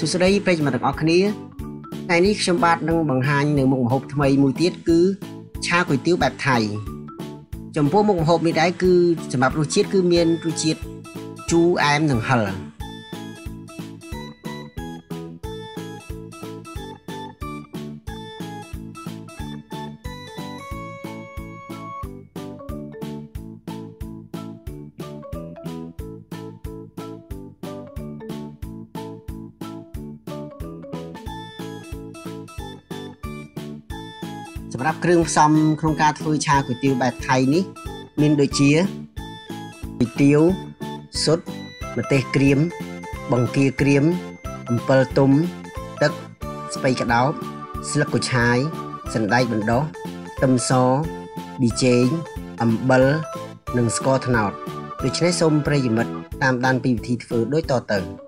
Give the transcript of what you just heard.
សួស្តីប្រិយមិត្តទាំងអស់គ្នាថ្ងៃនេះខ្ញុំបាទនឹងបង្ហាញនៅមុខម្ហូបថ្មីមួយទៀតគឺឆាគុយទាវបែបថៃចំពោះមុខម្ហូបនេះដែរគឺសម្រាប់រសជាតិគឺមានរសជាតិជូរអែមនិងហឹរ សម្រាប់គ្រឿងផ្សំក្នុងការធ្វើឆាគុយទាវបែបថៃនេះ មានដូចជាគុយទាវស៊ុតម្ទេសក្រៀមបង្គាក្រៀមអំពិលទុំ ទឹកស្ពៃក្តោបស្លឹកកូឆាយសណ្តែកបណ្ដុះខ្ទឹមសប៊ីចេងអំបិលនិងស្ករត្នោតដូច្នេះសូមប្រិយមិត្តតាមដានពីវិធីធ្វើដូចតទៅ